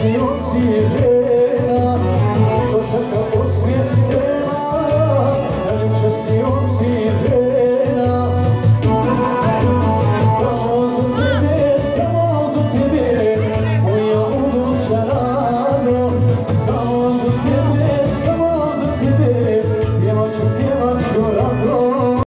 se see